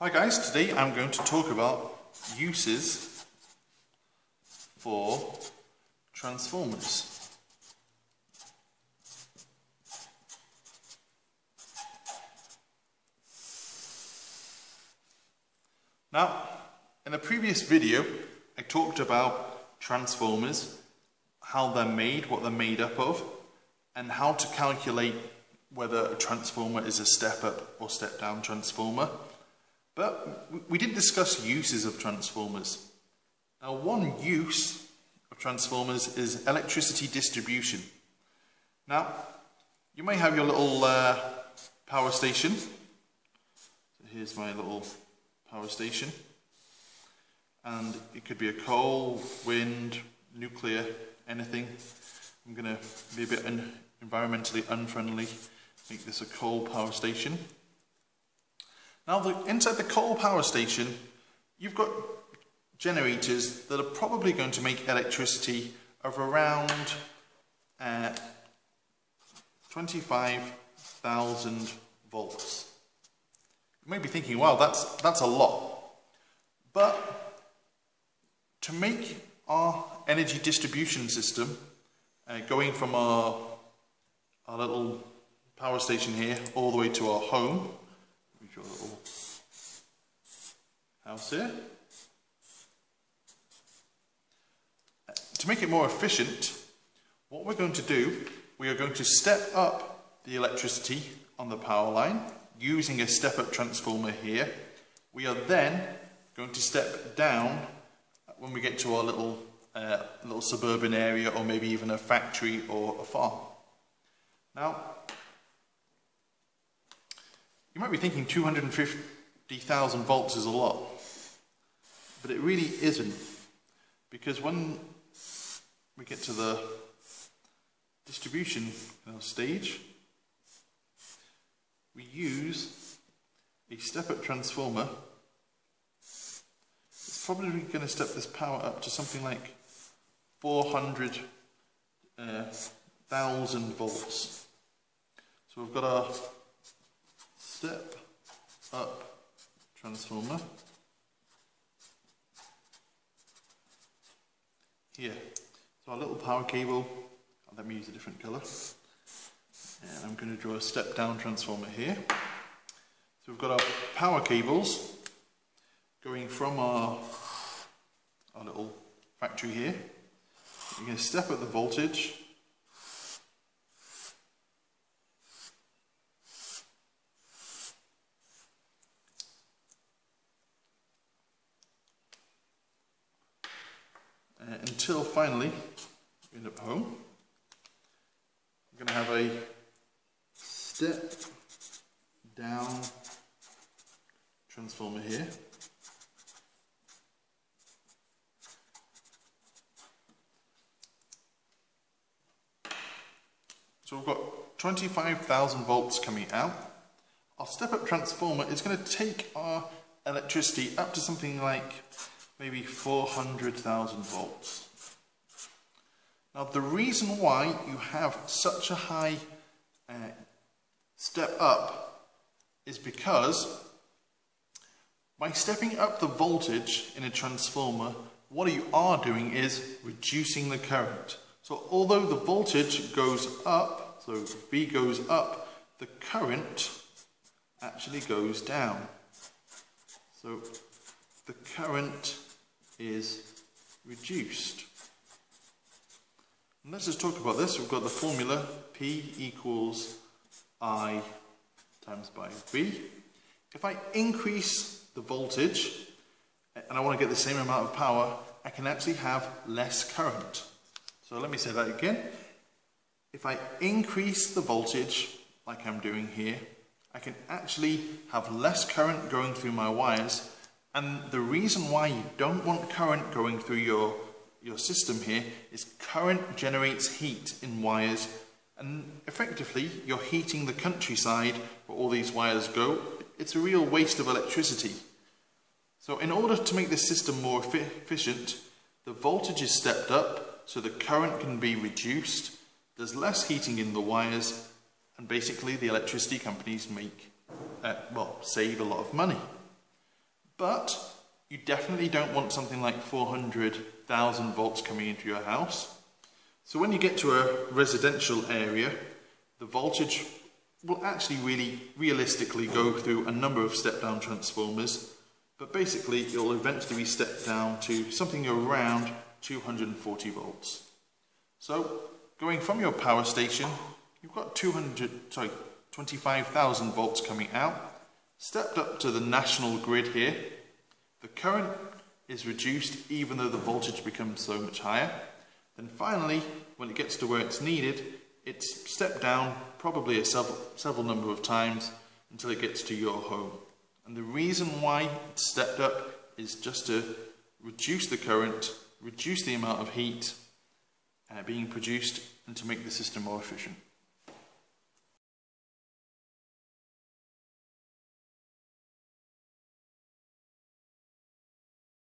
Hi guys, today I'm going to talk about uses for transformers. Now, in a previous video, I talked about transformers, how they're made, what they're made up of, and how to calculate whether a transformer is a step up or step down transformer. But we didn't discuss uses of transformers. Now, one use of transformers is electricity distribution. Now, you may have your little uh, power station. So here's my little power station. And it could be a coal, wind, nuclear, anything. I'm going to be a bit un environmentally unfriendly, make this a coal power station. Now, the, inside the coal power station, you've got generators that are probably going to make electricity of around uh, 25,000 volts. You may be thinking, wow, that's, that's a lot. But to make our energy distribution system uh, going from our, our little power station here all the way to our home, to make it more efficient, what we're going to do, we are going to step up the electricity on the power line using a step-up transformer here. We are then going to step down when we get to our little, uh, little suburban area or maybe even a factory or a farm. Now, you might be thinking 250,000 volts is a lot, but it really isn't. Because when we get to the distribution stage, we use a step-up transformer. It's probably going to step this power up to something like 400,000 uh, volts. So we've got our step up transformer here. So our little power cable, oh, let me use a different colour. And I'm going to draw a step down transformer here. So we've got our power cables going from our, our little factory here. We're going to step up the voltage. Uh, until finally we end up home. I'm going to have a step down transformer here. So we've got 25,000 volts coming out. Our step-up transformer is going to take our electricity up to something like maybe 400,000 volts. Now the reason why you have such a high uh, step up is because by stepping up the voltage in a transformer, what you are doing is reducing the current. So although the voltage goes up, so V goes up, the current actually goes down. So the current is reduced. And let's just talk about this. We've got the formula P equals I times by V. If I increase the voltage and I want to get the same amount of power, I can actually have less current. So let me say that again. If I increase the voltage, like I'm doing here, I can actually have less current going through my wires. And the reason why you don't want current going through your, your system here is current generates heat in wires and effectively, you're heating the countryside where all these wires go. It's a real waste of electricity. So in order to make this system more efficient, the voltage is stepped up so the current can be reduced. There's less heating in the wires and basically the electricity companies make, uh, well, save a lot of money. But you definitely don't want something like 400,000 volts coming into your house. So when you get to a residential area, the voltage will actually really realistically go through a number of step down transformers, but basically it'll eventually be stepped down to something around 240 volts. So going from your power station, you've got 200, sorry, 25,000 volts coming out, stepped up to the national grid here. The current is reduced even though the voltage becomes so much higher. Then finally, when it gets to where it's needed, it's stepped down probably a several, several number of times until it gets to your home. And the reason why it's stepped up is just to reduce the current, reduce the amount of heat uh, being produced and to make the system more efficient.